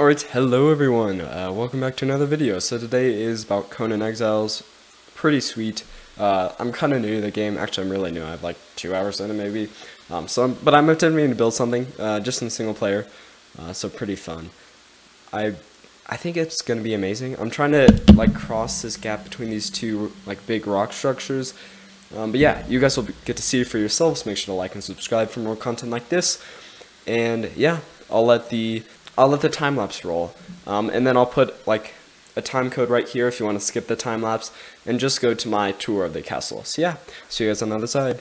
Alright, hello everyone, uh, welcome back to another video. So today is about Conan Exiles, pretty sweet. Uh, I'm kind of new to the game, actually I'm really new, I have like two hours in it maybe. Um, so I'm, but I'm attempting to build something, uh, just in single player, uh, so pretty fun. I I think it's going to be amazing. I'm trying to like cross this gap between these two like big rock structures. Um, but yeah, you guys will get to see it for yourselves. Make sure to like and subscribe for more content like this. And yeah, I'll let the I'll let the time lapse roll. Um, and then I'll put like a time code right here if you want to skip the time lapse and just go to my tour of the castle. So yeah, see you guys on the other side.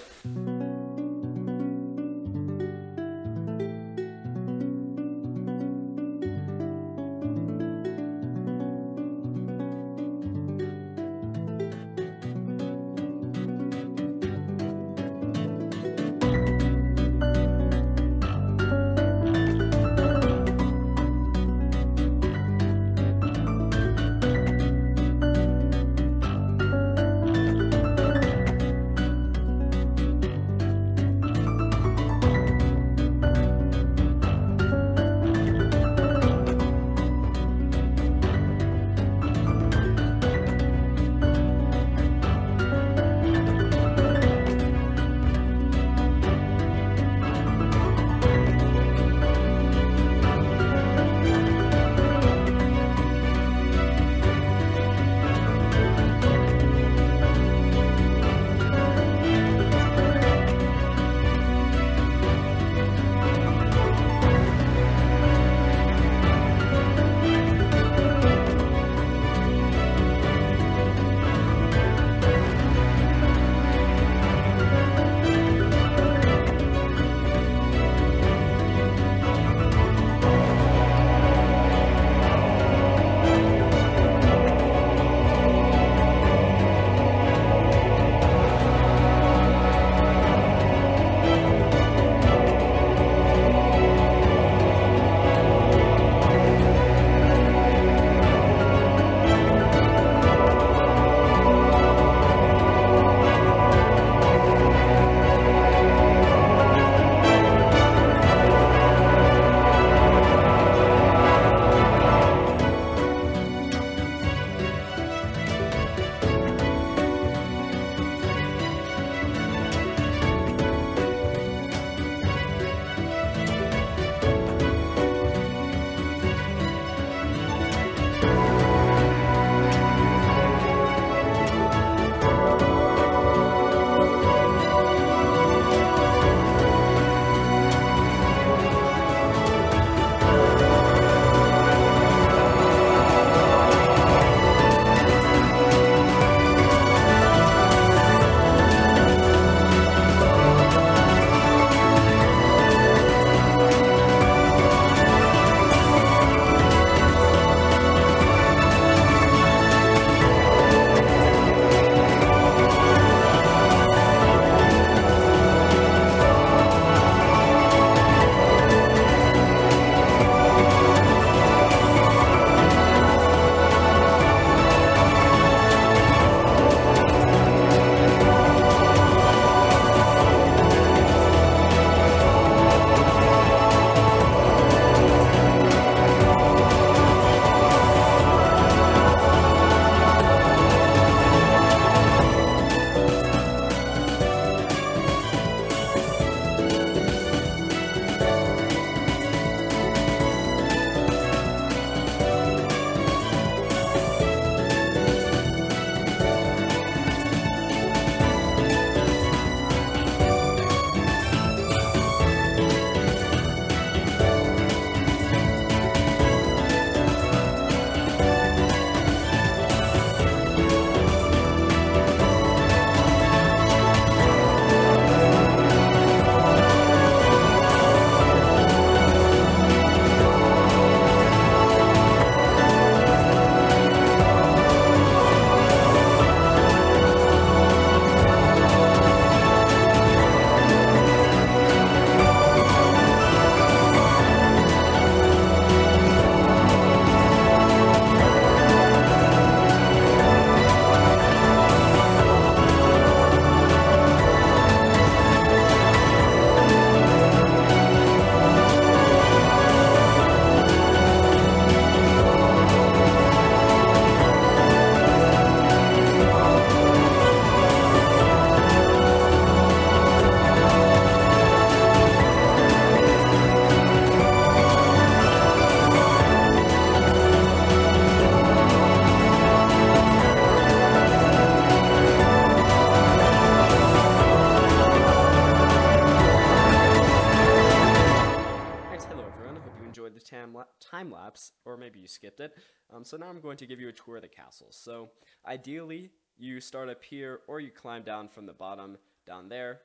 Or maybe you skipped it. Um, so now I'm going to give you a tour of the castle. So ideally, you start up here, or you climb down from the bottom down there,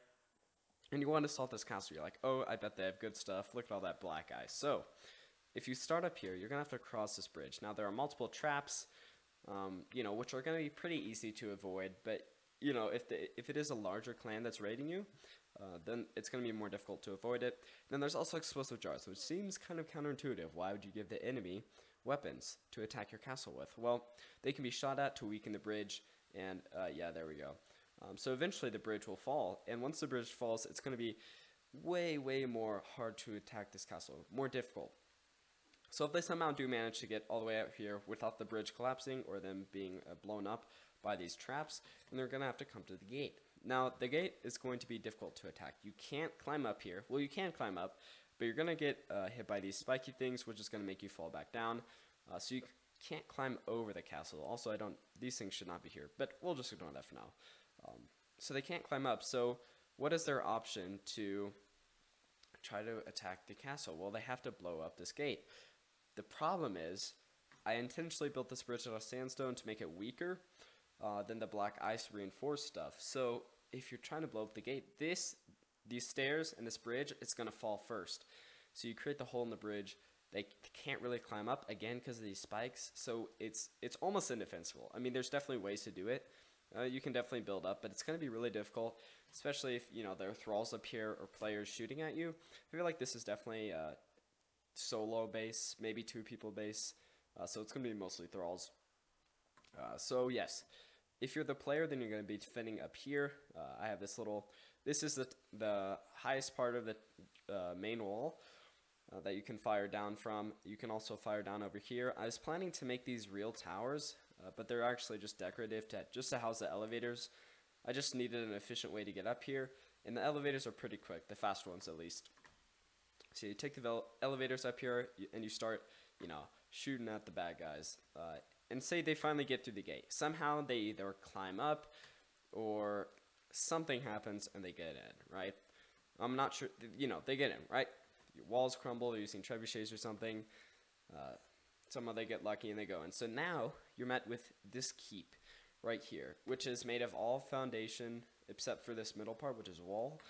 and you want to assault this castle. You're like, oh, I bet they have good stuff. Look at all that black ice. So if you start up here, you're going to have to cross this bridge. Now, there are multiple traps, um, you know, which are going to be pretty easy to avoid, but you know, if the if it is a larger clan that's raiding you, uh, then it's going to be more difficult to avoid it. Then there's also explosive jars, which seems kind of counterintuitive. Why would you give the enemy weapons to attack your castle with? Well, they can be shot at to weaken the bridge, and uh, yeah, there we go. Um, so eventually the bridge will fall, and once the bridge falls, it's going to be way, way more hard to attack this castle, more difficult. So if they somehow do manage to get all the way out here without the bridge collapsing or them being uh, blown up by these traps, then they're going to have to come to the gate. Now, the gate is going to be difficult to attack. You can't climb up here. Well, you can climb up, but you're going to get uh, hit by these spiky things, which is going to make you fall back down. Uh, so you can't climb over the castle. Also, I don't. These things should not be here, but we'll just ignore that for now. Um, so they can't climb up. So what is their option to try to attack the castle? Well, they have to blow up this gate. The problem is, I intentionally built this bridge out of sandstone to make it weaker uh, than the black ice reinforced stuff. So if you're trying to blow up the gate, this, these stairs and this bridge, it's going to fall first. So you create the hole in the bridge. They can't really climb up again because of these spikes. So it's it's almost indefensible. I mean, there's definitely ways to do it. Uh, you can definitely build up, but it's going to be really difficult, especially if you know there are thralls up here or players shooting at you. I feel like this is definitely uh, solo base, maybe two people base. Uh, so it's going to be mostly thralls. Uh, so yes, if you're the player, then you're going to be defending up here. Uh, I have this little, this is the, the highest part of the uh, main wall uh, that you can fire down from. You can also fire down over here. I was planning to make these real towers, uh, but they're actually just decorative to just to house the elevators. I just needed an efficient way to get up here, and the elevators are pretty quick, the fast ones at least. So you take the elevators up here and you start, you know, shooting at the bad guys. Uh, and say they finally get through the gate. Somehow they either climb up or something happens and they get in, right? I'm not sure, you know, they get in, right? Your walls crumble, they're using trebuchets or something. Uh, somehow they get lucky and they go in. So now you're met with this keep right here, which is made of all foundation except for this middle part, which is a wall.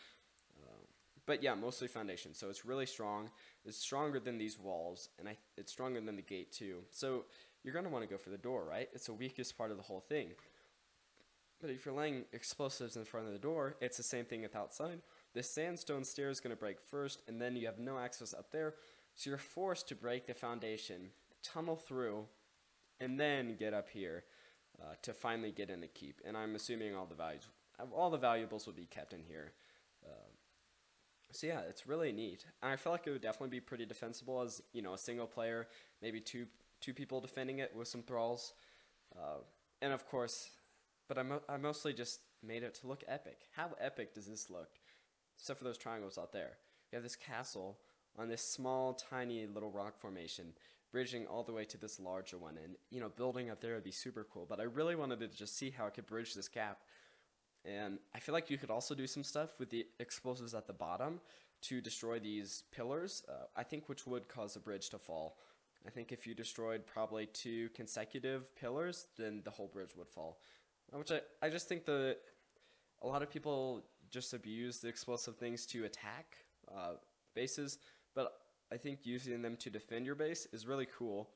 Uh, but yeah, mostly foundation. So it's really strong. It's stronger than these walls, and I, it's stronger than the gate too. So you're going to want to go for the door, right? It's the weakest part of the whole thing. But if you're laying explosives in front of the door, it's the same thing with outside. This sandstone stair is going to break first, and then you have no access up there. So you're forced to break the foundation, tunnel through, and then get up here uh, to finally get in the keep. And I'm assuming all the values, all the valuables will be kept in here. Uh, so yeah, it's really neat. And I feel like it would definitely be pretty defensible as, you know, a single player, maybe two two people defending it with some thralls. Uh, and of course, but I, mo I mostly just made it to look epic. How epic does this look? Except for those triangles out there. You have this castle on this small, tiny little rock formation, bridging all the way to this larger one. And, you know, building up there would be super cool. But I really wanted to just see how I could bridge this gap and I feel like you could also do some stuff with the explosives at the bottom to destroy these pillars, uh, I think which would cause the bridge to fall. I think if you destroyed probably two consecutive pillars, then the whole bridge would fall. Uh, which I, I just think that a lot of people just abuse the explosive things to attack uh, bases, but I think using them to defend your base is really cool.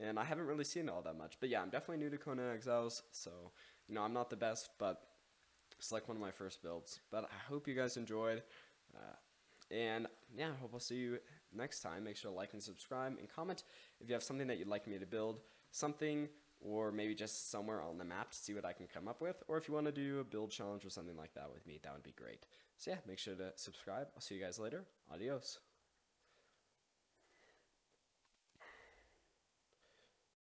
And I haven't really seen all that much. But yeah, I'm definitely new to Conan Exiles, so, you know, I'm not the best, but it's like one of my first builds. But I hope you guys enjoyed. Uh, and yeah, I hope I'll see you next time. Make sure to like and subscribe and comment if you have something that you'd like me to build. Something or maybe just somewhere on the map to see what I can come up with. Or if you want to do a build challenge or something like that with me, that would be great. So yeah, make sure to subscribe. I'll see you guys later. Adios.